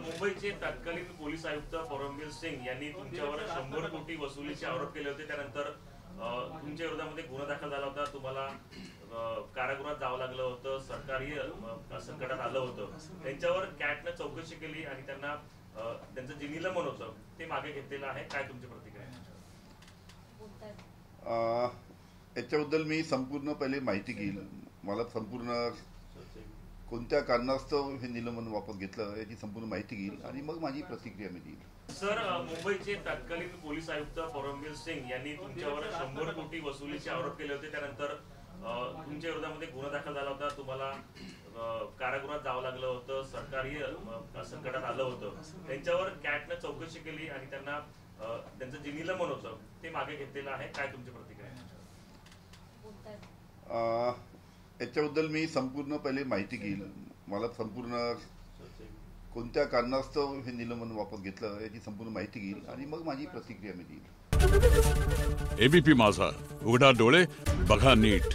मुंबईचे तत्कालीन पोलीस आयुक्त परमवीर सिंग यांनी तुमच्यावर शंभर कोटी वसुलीचे आरोप केले होते. त्यानंतर तुमच्या विरोधामध्ये गुन्हा दाखल झाला होता. तुम्हाला कारागृहात जावं लागलं होतं. सरकारी संकटात आलं होतं. त्यांच्यावर कॅटनं चौकशी केली आणि त्यांना त्यांचं जे निलंबन होतं ते मागे घेतलेलं आहे. काय तुमची प्रतिक्रिया याच्याबद्दल मी संपूर्ण पहिले माहिती घेईल. मला संपूर्ण कोणत्या कारणास्तव हे निलंबन वापस घेतलं याची संपूर्ण माहिती घेईल आणि मग माझी प्रतिक्रिया मी देईल. सर मुंबईचे तत्कालीन पोलीस आयुक्त परमवीर सिंग यांनी तुमच्यावर शंभर कोटी वसुलीचे आरोप केले होते. त्यानंतर तुमच्या विरोधामध्ये गुन्हा दाखल झाला होता. तुम्हाला कारागृहात जावं लागलं होतं. सरकारही अ, संकटात आलं होतं. त्यांच्यावर कॅटनं चौकशी केली आणि त्यांना त्यांचं जे निलंबन होतं ते मागे घेतलेलं आहे. काय तुमची प्रतिक्रिया याच्याबद्दल मी संपूर्ण पहिले माहिती घेईल. मला संपूर्ण कोणत्या कारणास्तव हे निलंबन वापस घेतलं याची संपूर्ण माहिती घेईल आणि मग माझी प्रतिक्रिया मी देईल. एबीपी माझा. उघडा डोळे बघा नीट.